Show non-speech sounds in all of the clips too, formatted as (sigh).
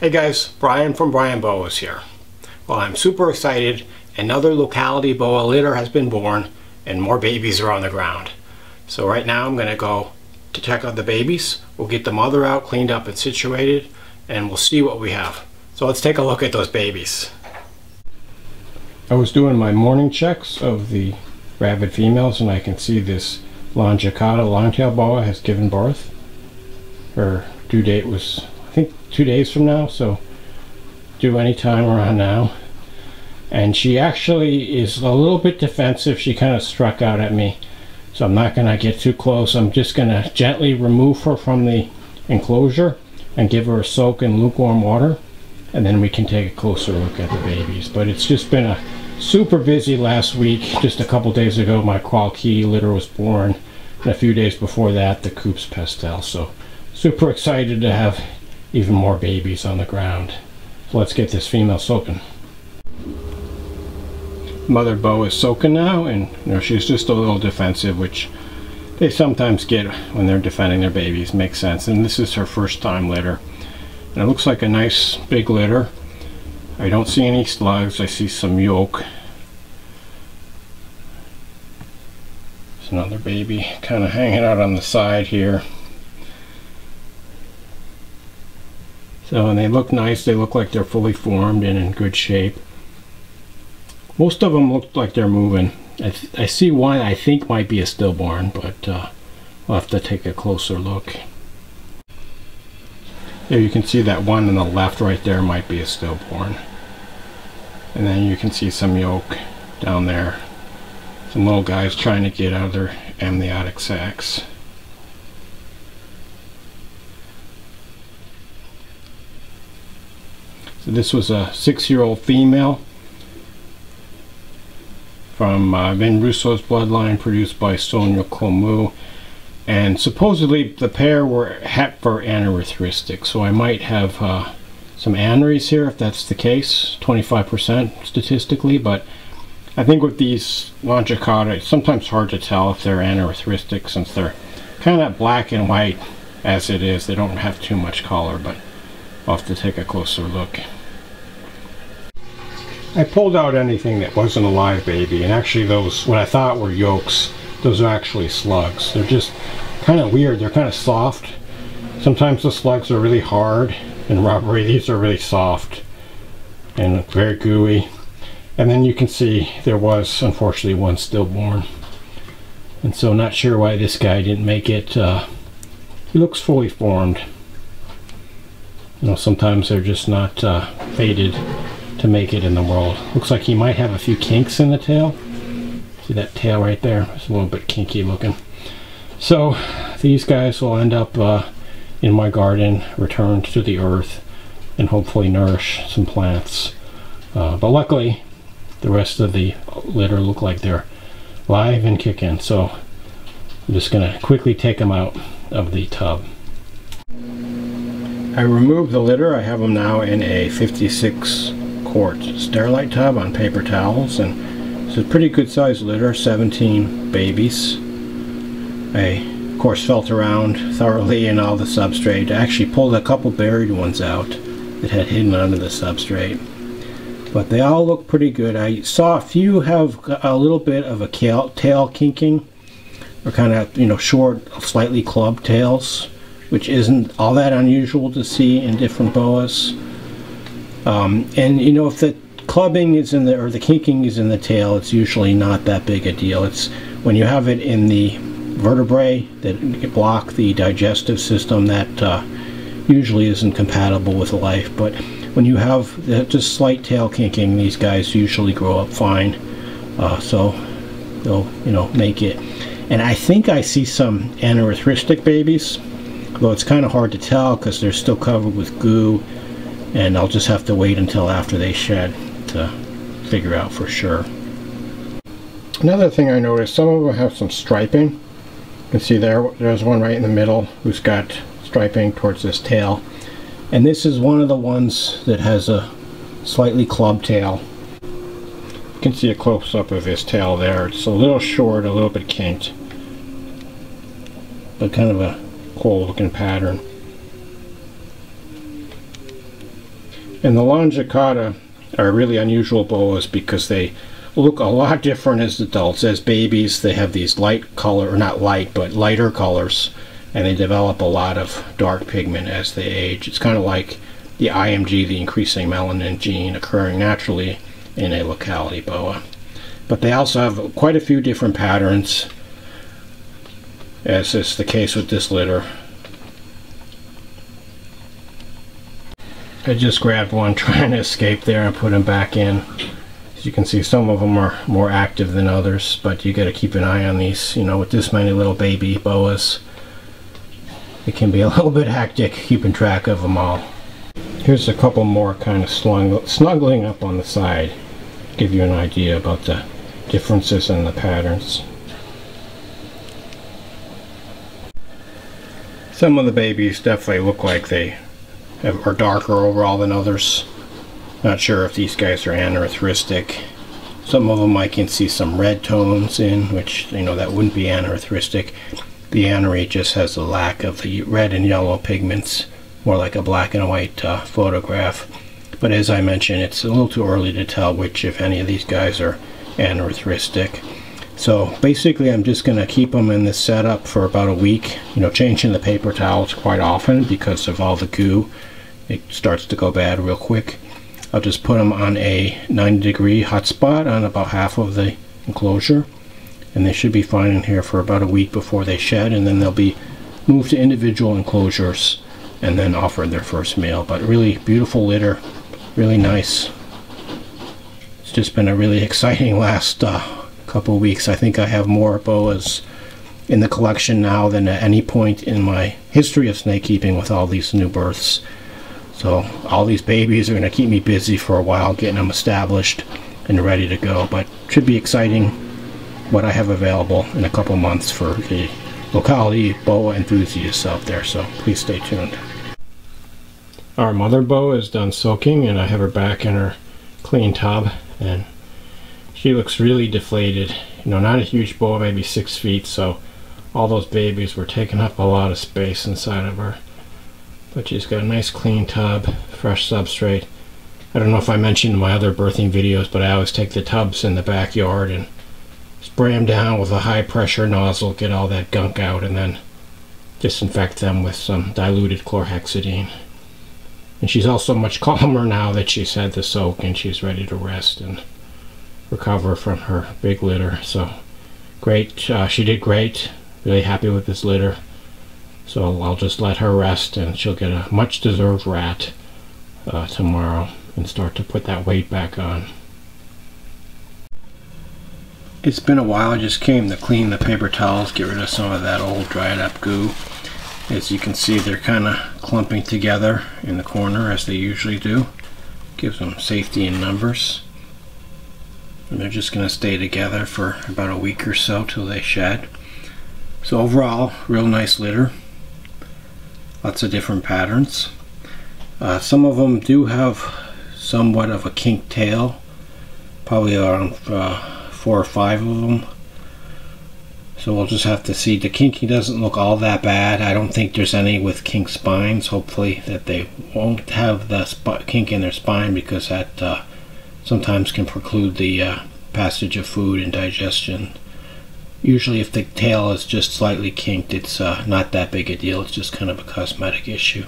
Hey guys, Brian from Brian Boas here. Well, I'm super excited. Another locality boa litter has been born and more babies are on the ground. So right now I'm going to go to check out the babies. We'll get the mother out, cleaned up and situated, and we'll see what we have. So let's take a look at those babies. I was doing my morning checks of the gravid females and I can see this longicauda longtail boa has given birth. Her due date was I think two days from now so do any time around now. And she actually is a little bit defensive. She kind of struck out at me. So I'm not gonna get too close. I'm just gonna gently remove her from the enclosure and give her a soak in lukewarm water and then we can take a closer look at the babies. But it's just been a super busy last week. Just a couple days ago my qual litter was born. And a few days before that the Coops Pastel. So super excited to have even more babies on the ground. So let's get this female soaking. Mother boa is soaking now and you know she's just a little defensive which they sometimes get when they're defending their babies. Makes sense. And this is her first time litter. And it looks like a nice big litter. I don't see any slugs. I see some yolk. There's another baby kind of hanging out on the side here so and they look nice they look like they're fully formed and in good shape most of them look like they're moving. I, I see one I think might be a stillborn, but uh, we'll have to take a closer look. There you can see that one on the left right there might be a stillborn. And then you can see some yolk down there. Some little guys trying to get out of their amniotic sacs. So this was a six-year-old female from uh, Vin Russo's bloodline produced by Sonia Comu. And supposedly the pair were het for anerythristic, so I might have uh, some aneries here if that's the case, 25% statistically, but I think with these longicauda, it's sometimes hard to tell if they're anerythristic since they're kind of black and white as it is. They don't have too much color, but Have to take a closer look. I pulled out anything that wasn't a live baby and actually those what I thought were yolks those are actually slugs. They're just kind of weird. They're kind of soft. Sometimes the slugs are really hard and rubbery. These are really soft and very gooey. And then you can see there was unfortunately one stillborn. And so not sure why this guy didn't make it uh, he looks fully formed you know sometimes they're just not uh, fated to make it in the world. Looks like he might have a few kinks in the tail. See that tail right there? It's a little bit kinky looking. So these guys will end up uh, in my garden, returned to the earth, and hopefully nourish some plants. Uh, but luckily, the rest of the litter look like they're live and kicking. So I'm just going to quickly take them out of the tub. I removed the litter. I have them now in a 56 quart Sterilite tub on paper towels and it's a pretty good sized litter 17 babies. I of course felt around thoroughly in all the substrate. I actually pulled a couple buried ones out that had hidden under the substrate. But they all look pretty good. I saw a few have a little bit of a tail kinking or kind of you know short slightly clubbed tails which isn't all that unusual to see in different boas um, and you know, if the clubbing is in the, or the kinking is in the tail, it's usually not that big a deal. It's when you have it in the vertebrae that block the digestive system that uh, usually isn't compatible with life. But when you have just slight tail kinking, these guys usually grow up fine. Uh, so they'll, you know, make it. And I think I see some anerythristic babies, though it's kind of hard to tell because they're still covered with goo and I'll just have to wait until after they shed to figure out for sure. Another thing I noticed, some of them have some striping. You can see there, there's one right in the middle who's got striping towards this tail. And this is one of the ones that has a slightly clubbed tail. You can see a close-up of his tail there. It's a little short, a little bit kinked. But kind of a cool looking pattern. And the longicauda are really unusual boas because they look a lot (laughs) different as adults. As babies, they have these light color, or not light, but lighter colors, and they develop a lot of dark pigment as they age. It's kind of like the IMG, the increasing melanin gene, occurring naturally in a locality boa. But they also have quite a few different patterns, as is the case with this litter. I just grabbed one (laughs) trying to escape there and put him back in. As you can see, some of them are more active than others, but you got to keep an eye on these. You know, with this many little baby boas, it can be a (laughs) little bit hectic keeping track of them all. Here's a couple more kind of snuggling up on the side. Give you an idea about the differences in the patterns. Some of the babies definitely look like they are darker overall than others. Not sure if these guys are anerythristic. Some of them I can see some red tones in, which, you know, that wouldn't be anerythristic. The anery just has a lack of the red and yellow pigments, more like a black and white uh, photograph. But as I mentioned, it's a little too early to tell which, if any of these guys are anerythristic. So basically I'm just going to keep them in this setup for about a week, you know, changing the paper towels quite often because of all the goo. It starts to go bad real quick. I'll just put them on a 90 degree hot spot on about half of the enclosure and they should be fine in here for about a week before they shed and then they'll be moved to individual enclosures and then offered their first meal but really beautiful litter really nice it's just been a really (laughs) exciting last uh, couple weeks. I think I have more boas in the collection now than at any point in my history of snake keeping with all these new births. So all these babies are going to keep me busy for a while getting them established and ready to go. But should be exciting what I have available in a couple months for the locality boa enthusiasts out there. So please stay tuned. Our mother boa is done soaking and I have her back in her clean tub and she looks really deflated. You know, not a huge boa, maybe six feet, so all those babies were taking up a lot of space inside of her. But she's got a nice clean tub, fresh substrate. I don't know if I mentioned in my other birthing videos, but I always take the tubs in the backyard and spray them down with a high pressure nozzle, get all that gunk out, and then disinfect them with some diluted chlorhexidine. And she's also much (laughs) calmer now that she's had the soak and she's ready to rest and recover from her big litter. So great, uh, she did great. Really happy with this litter. So I'll just let her rest and she'll get a much deserved rat uh, tomorrow and start to put that weight back on. It's been a while, I just came to clean the paper towels, get rid of some of that old dried up goo. As you can see, they're kind of clumping together in the corner as they usually do. Gives them safety in numbers. And they're just going to stay together for about a week or so till they shed. So overall, real nice litter. Lots of different patterns. Uh, some of them do have somewhat of a kink tail. Probably around uh, four or five of them. So we'll just have to see. The kinky doesn't look all that bad. I don't think there's any with kink spines. Hopefully that they won't have the kink in their spine because that uh, sometimes can preclude the uh, passage of food and digestion. Usually if the tail is just slightly kinked, it's uh, not that big a deal. It's just kind of a cosmetic issue.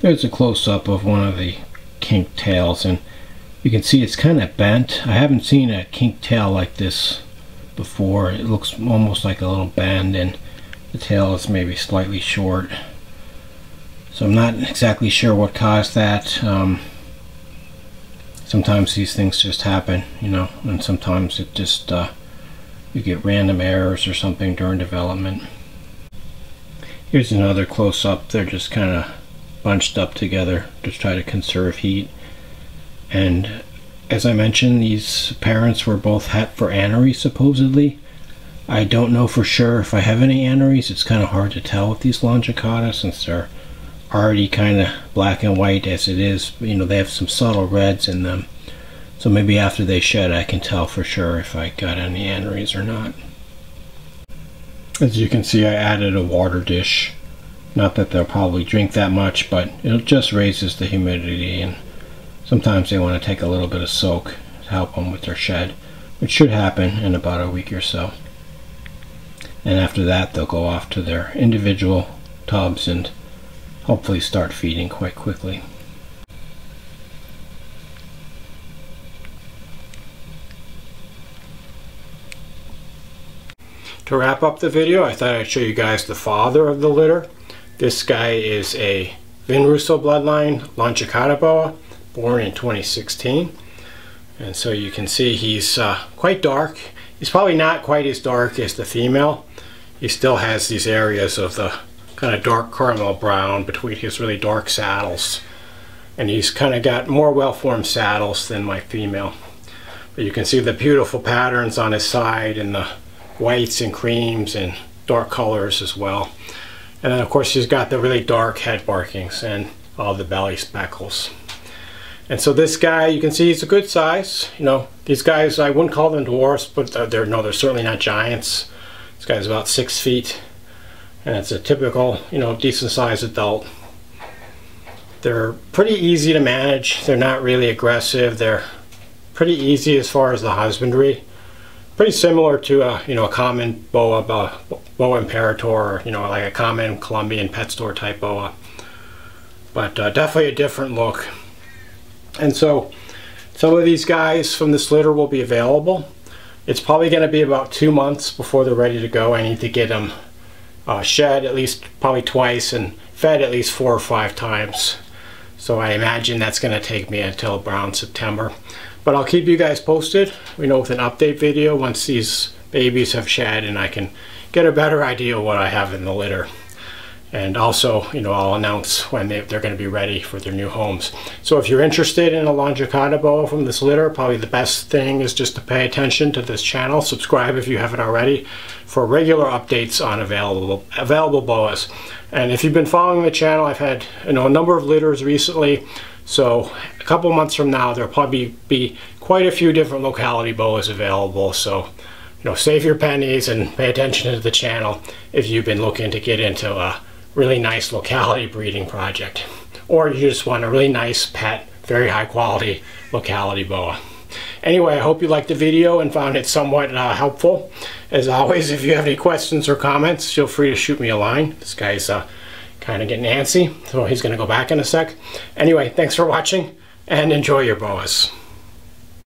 There's a close-up of one of the kinked tails and you can see it's kind of bent. I haven't seen a kinked tail like this before. It looks almost like a little bend and the tail is maybe slightly short. So I'm not exactly sure what caused that. Um, sometimes these things just happen, you know, and sometimes it just, uh, you get random errors or something during development. Here's another close-up. They're just kind of bunched up together to try to conserve heat. And as I mentioned, these parents were both het for anery, supposedly. I don't know for sure if I have any aneries. It's kind of hard to tell with these longicauda since they're already kind of black and white as it is. You know, they have some subtle reds in them. So maybe after they shed, I can tell for sure if I got any aneries or not. As you can see, I added a water dish Not that they'll probably drink that much, but it just raises the humidity and sometimes they want to take a little bit of soak to help them with their shed, which should happen in about a week or so. And after that, they'll go off to their individual tubs and hopefully start feeding quite quickly. To wrap up the video, I thought I'd show you guys the father of the litter. This guy is a Vin Russo bloodline longicauda boa, born in 2016. And so you can see he's uh, quite dark. He's probably not quite as dark as the female. He still has these areas of the kind of dark caramel brown between his really dark saddles. And he's kind of got more well-formed saddles than my female. But you can see the beautiful patterns on his side and the whites and creams and dark colors as well. And then of course he's got the really dark head markings and all the belly speckles. And so this guy, you can see he's a good size. You know, these guys, I wouldn't call them dwarfs, but they're, no, they're certainly not giants. This guy's about six feet. And it's a typical, you know, decent sized adult. They're pretty easy to manage. They're not really aggressive. They're pretty easy as far as the husbandry pretty similar to a you know a common boa boa, boa imperator or you know like a common Colombian pet store type boa but uh, definitely a different look and so some of these guys from this litter will be available it's probably going to be about two months before they're ready to go I need to get them uh, shed at least probably twice and fed at least four or five times so I imagine that's going to take me until around September but I'll keep you guys posted, you know, with an update video once these babies have shed and I can get a better idea of what I have in the litter. And also, you know, I'll announce when they, are going to be ready for their new homes. So if you're interested in a longicauda boa from this litter, probably the best thing is just to pay attention to this channel. Subscribe if you haven't already for regular updates on available available boas. And if you've been following the channel, I've had you know a number of litters recently so a couple months from now, there'll probably be quite a few different locality boas available. So, you know, save your pennies and pay attention to the channel if you've been looking to get into a really nice locality breeding project. Or you just want a really nice pet, very high quality locality boa. Anyway, I hope you liked the video and found it somewhat uh, helpful. As always, if you have any questions or comments, feel free to shoot me a line. This guy's uh, kind of getting antsy, so he's going to go back in a sec. Anyway, thanks for watching, and enjoy your boas.